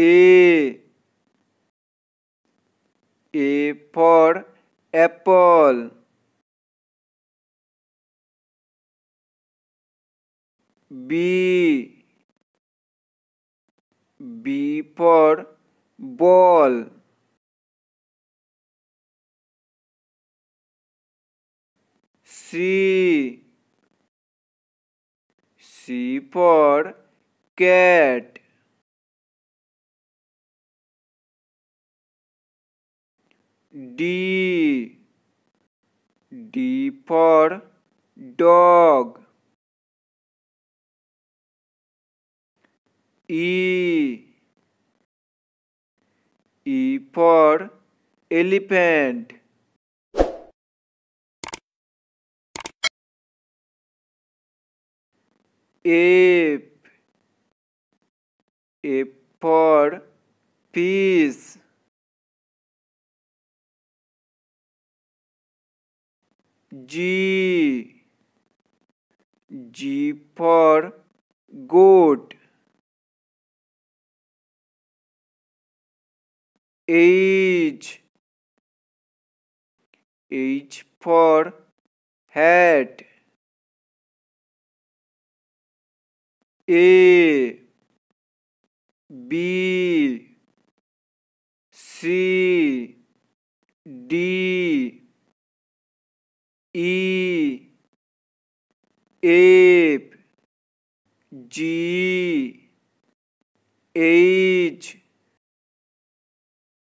A A for apple. B B for ball. C C for cat D. D for dog. E. E for elephant. F F for fish G. G for goat. H. H for hat. A. B. C. D E F G H